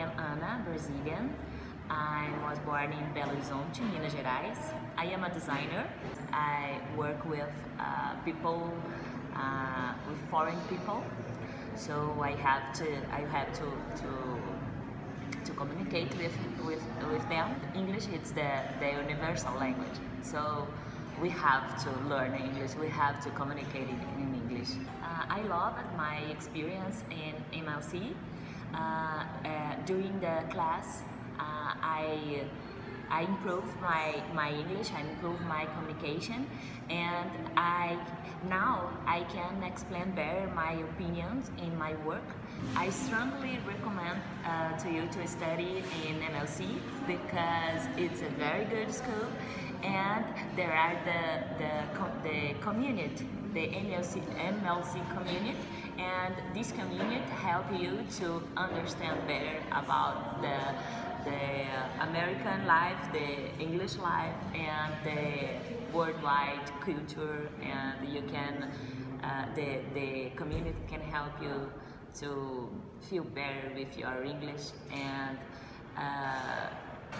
am Ana, Brazilian. I was born in Belo Horizonte, Minas Gerais. I am a designer. I work with uh, people, uh, with foreign people. So I have to, I have to, to, to communicate with, with, with them. English is the, the universal language. So we have to learn English, we have to communicate in English. Uh, I love my experience in MLC. Uh, during the class, uh, I I improve my, my English, I improve my communication, and I now I can explain better my opinions in my work. I strongly recommend uh, to you to study in MLC because it's a very good school, and there are the the, the community, the MLC MLC community, and this community help you to understand better about the the American life, the English life, and the worldwide culture, and you can, uh, the, the community can help you to feel better with your English, and, uh,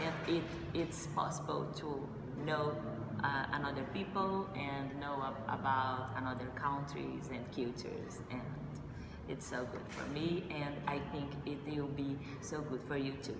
and it, it's possible to know uh, another people and know ab about another countries and cultures and it's so good for me and I think it will be so good for you too.